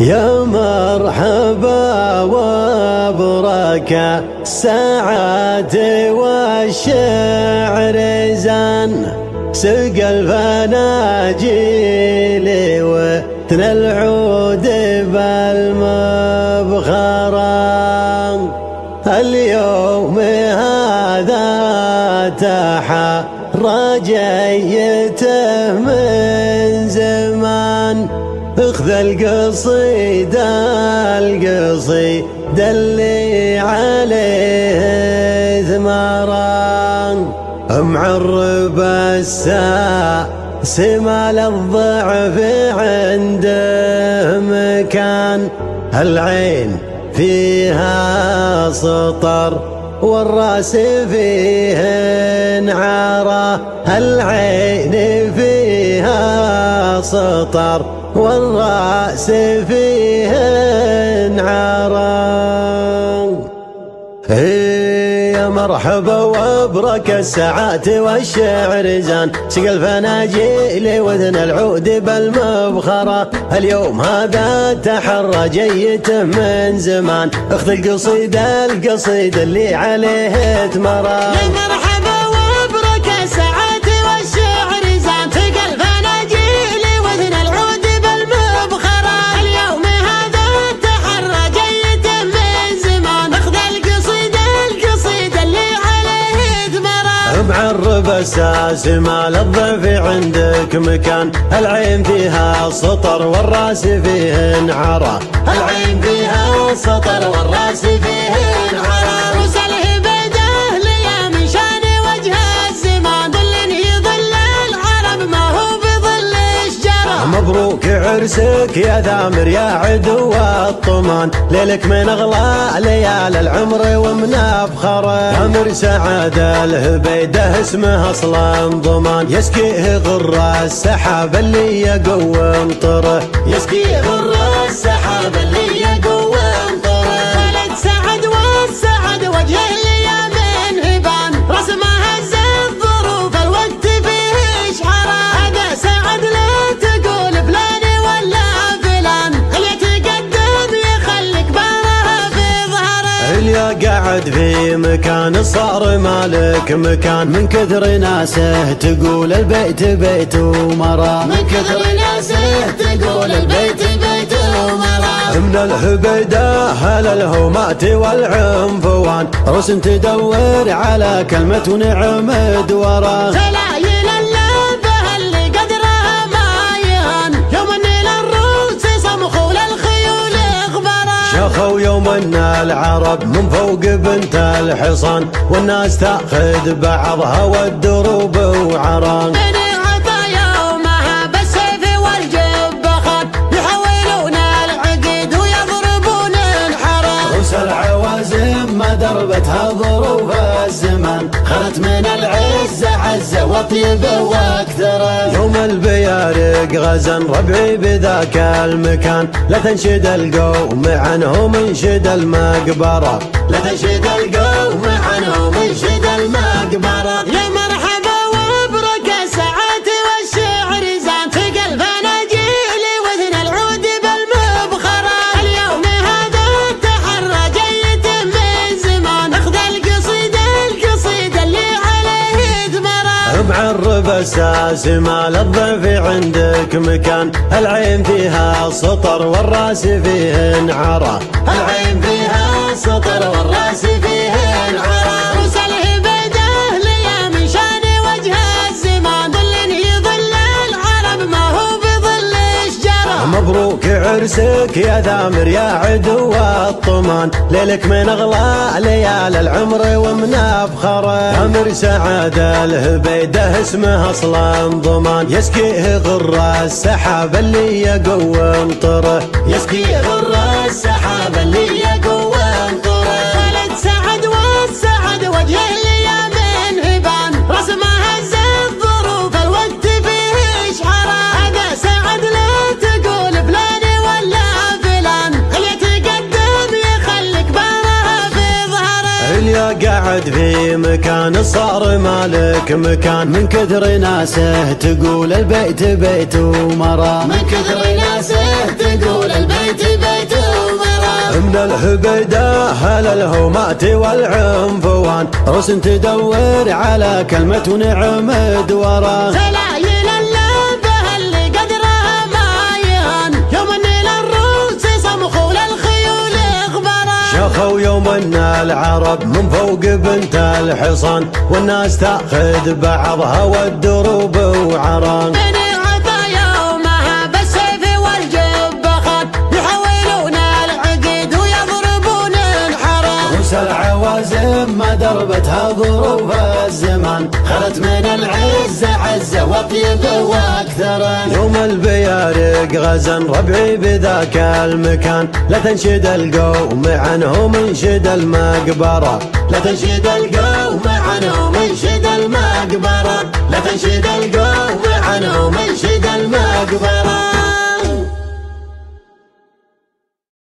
يا مرحبا وبركة الساعات والشعر زان سقى الفناجيل وثن العود بالمبخرة اليوم هذا تحرجيته من زمان اخذ القصيد القصيد اللي عليه ثمران معرب الساعة سمال الضعف عنده مكان. العين فيها سطر والرأس فيه نعارة العين فيها سطر والرأس فيه نعارة يا مرحبا وأبرك الساعات والشعر زان. سقى الفناجيل وذن العود بالمبخرة. اليوم هذا تحرى جيته من زمان. اخذ القصيد القصيد اللي عليه تمرى معرب أساس ما للضيف عندك مكان. العين فيها سطر والراس فيه انعرى العين فيها سطر والراس فيه انعرى عرسك يا ثامر يا عدو الطمان. ليلك من أغلى ليال العمر ومن افخره ثامر سعد الهبيده اسمه أصلا ضمان. يسكيه غر السحاب اللي يقوم طره يسكيه غر قاعد في مكان صار مالك مكان من كثر ناسه تقول البيت بيت ومرا. من كثر ناسه تقول البيت بيت ومرا. من الهبيدة هل الهومات والعنفوان رسم تدور على كلمة ونعم دوران ان العرب من فوق بنت الحصان والناس تأخذ بعضها والدروب وعران. العزة عزة وطيبة وأكثر. يوم البيارق غزن ربعي بذاك المكان. لا تنشد القوم عنهم انشد المقبرة. لا تنشد القوم عنهم انشد المقبرة. يا أساس ما للضيف عندك مكان. العين فيها سطر والرأس فيه انعرى. العين فيها سطر والرأس فيه انعرى. وسله بيده ليا من شان وجه الزمان ظل يظل العرب ما هو بظل الشجرة. مبروك عرسك يا ثامر يا عدو الطمان. ليلك من أغلى ليال العمر ومن افخره ثامر سعد الهبيده اسمه أصلا ضمان. يسكيه غر السحاب اللي يقوم طره يسكيه غر السحاب اللي يقوم قاعد في مكان صار مالك مكان من كثر ناسه تقول البيت بيت ومرا. من كثر ناسه تقول البيت من الهبيدة هل الهومات والعنفوان رسم تدور على كلمة ونعمد وراه العرب من فوق بنت الحصان والناس تأخذ بعضها والدروب وعران. العوازم ما دربتها ظروف الزمان خلت من العزة وطيب وأكثر. يوم البيارق غزن ربعي بذاك المكان. لا تنشد القوم عنهم انشد المقبرة. لا تنشد القوم عنهم انشد المقبرة. لا تنشد القوم عنهم انشد المقبرة.